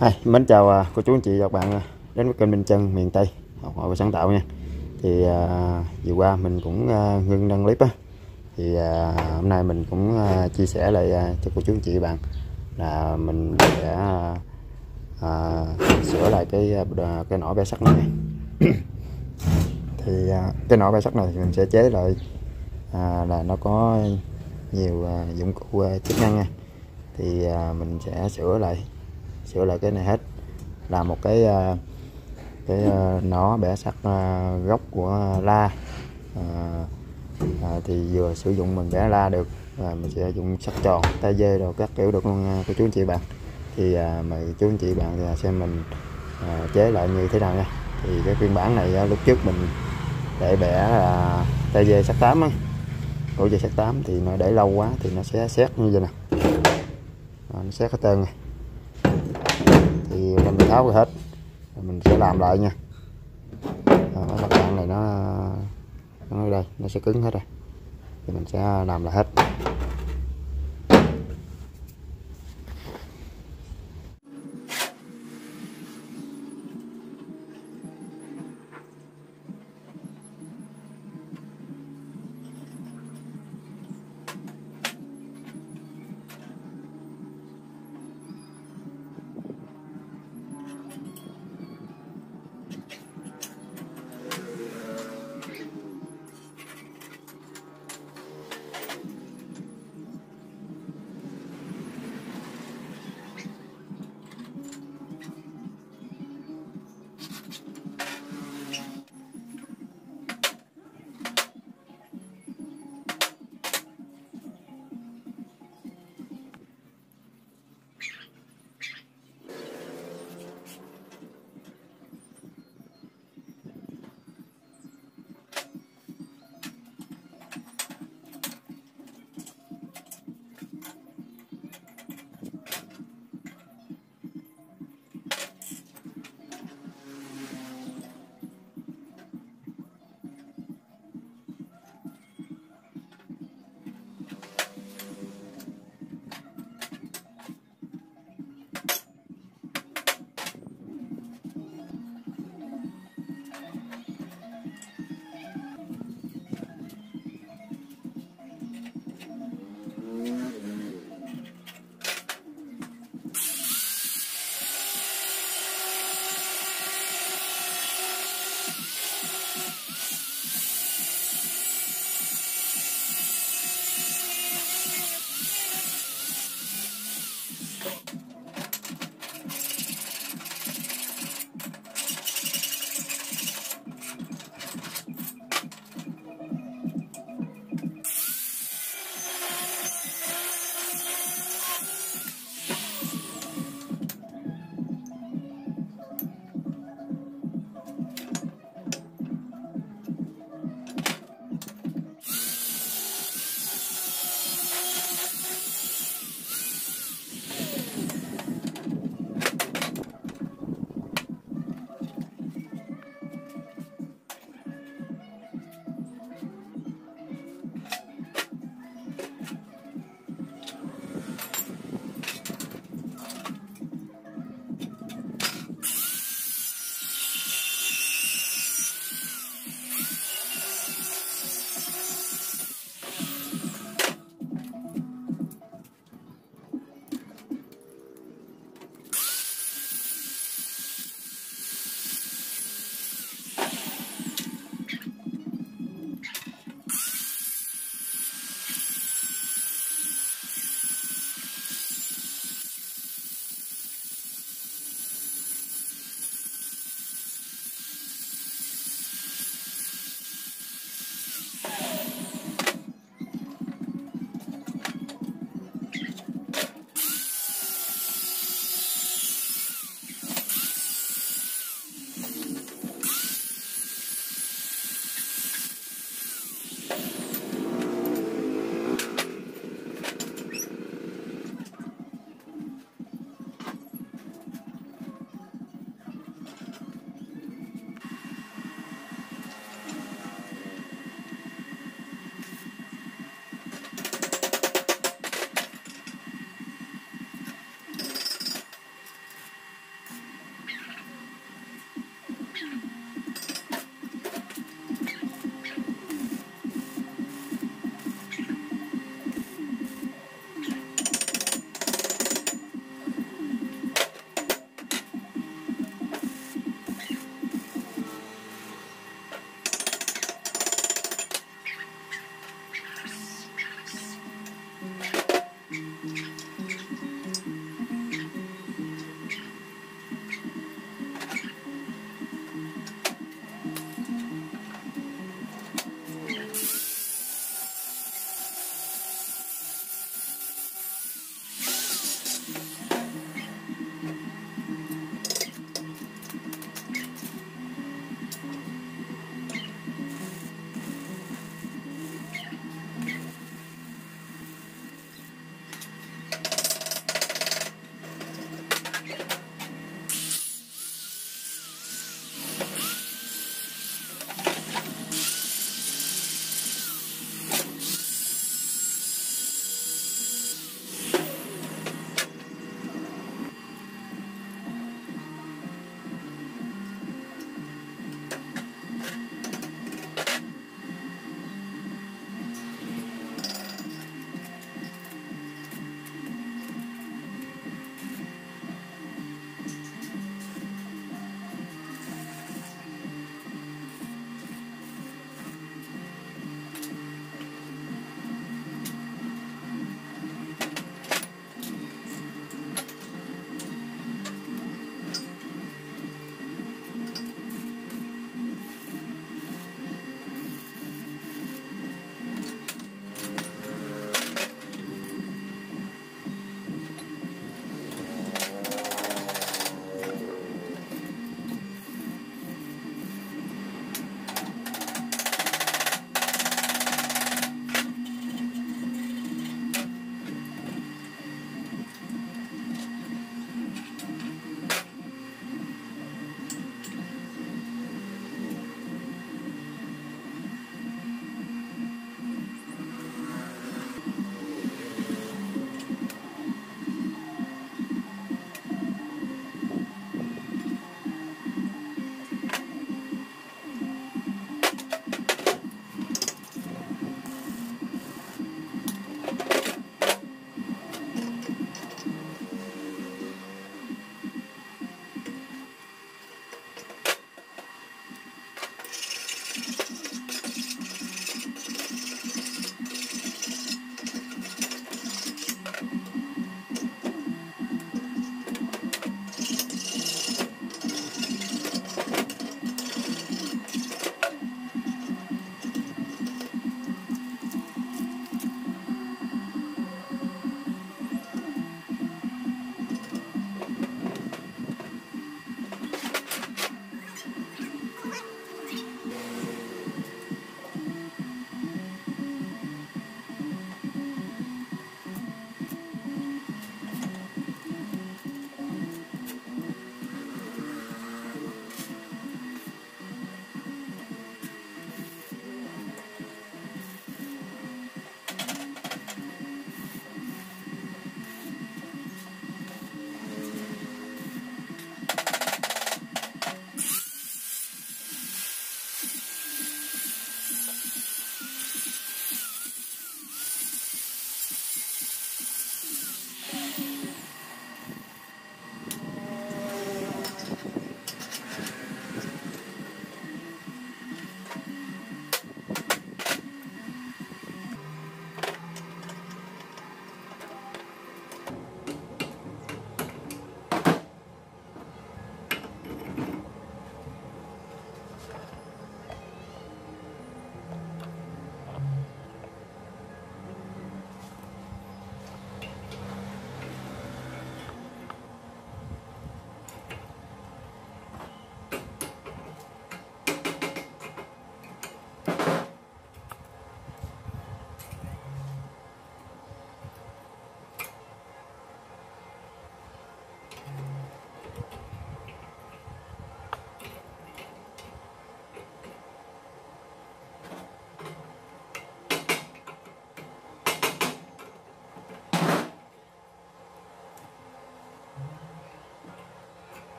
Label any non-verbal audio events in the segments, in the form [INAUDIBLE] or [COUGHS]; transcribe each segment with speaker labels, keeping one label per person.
Speaker 1: Hi, mến chào à, cô chú anh chị và các bạn à, đến với kênh Minh Chân miền Tây học hỏi và sáng tạo nha. Thì à, vừa qua mình cũng à, ngưng đăng clip á. Thì à, hôm nay mình cũng à, chia sẻ lại à, cho cô chú anh chị và bạn là mình sẽ à, à, sửa lại cái à, à cái nỏ bé sắt này. [COUGHS] thì à, cái nỏ bé sắt này thì mình sẽ chế lại à, là nó có nhiều à, dụng cụ à, chức năng nha. Thì à, mình sẽ sửa lại sửa lại cái này hết. Là một cái ờ, cái ờ, nó bẻ sắt ờ, gốc của la. À, à, thì vừa sử dụng mình bẻ la được và mình sẽ dùng sắt tròn tay dê rồi các kiểu được luôn cô chú anh chị bạn. Thì à, mời chú anh chị bạn xem mình à, chế lại như thế nào nha. Thì cái phiên bản này à, lúc trước mình để bẻ là tay dê sắt 8 á. Cổ dây sắt 8 thì nó để lâu quá thì nó sẽ xét như vậy nè. Nó xét cái tên này thì mình tháo ra hết. Mình sẽ làm lại nha. À, mặt bạn này nó nó đây nó sẽ cứng hết rồi. Thì mình sẽ làm lại hết.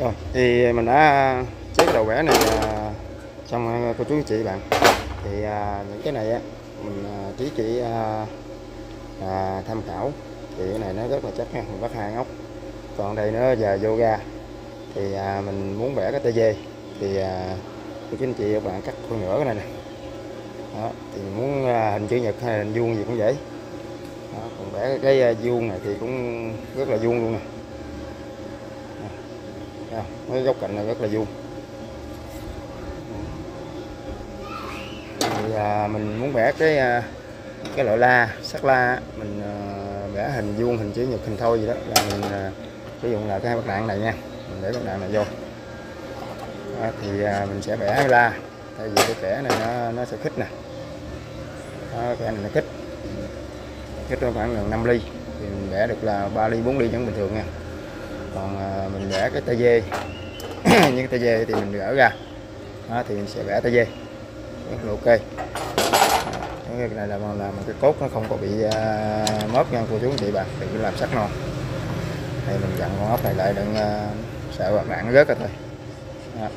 Speaker 1: Rồi thì mình đã chế cái đầu vẽ này à, xong à, cô chú anh chị bạn. Thì à, những cái này á mình chỉ chỉ à, tham khảo. Thì cái này nó rất là chắc ha mình bắt hai ốc. Còn đây nó giờ vô ga. Thì à, mình muốn vẽ cái tê dê. Thì à, cô chú anh chị các bạn cắt phân nửa cái này nè. Đó, thì muốn à, hình chữ nhật hay hình vuông gì cũng dễ đó, còn vẽ cái, cái vuông này thì cũng rất là vuông luôn nè à, mấy góc cạnh này rất là vuông. Thì à, mình muốn vẽ cái à, cái loại la sắc la mình à, vẽ hình vuông hình chữ nhật hình thôi gì đó là mình à, sử dụng là cái hai bát đạn này nha. Mình để bát đạn này vô. À, thì à, mình sẽ vẽ la tại vì cái kẻ này nó nó sẽ khích nè. À, kẻ này nó khích. Khích nó khoảng gần 5 ly thì mình vẽ được là 3 ly 4 ly vẫn bình thường nha còn à, mình vẽ cái tay dê. [COUGHS] Những tay dê thì mình gỡ ra. Đó, thì mình sẽ vẽ tay dê. Rất là ok. Cái này là là một cái cốt nó không có bị à, uh, móp nha cô chú anh chị bạn. Đừng làm sắc non. Đây mình dặn con ốc này lại đừng uh, sợ bạn nó rớt ra thôi. Đó.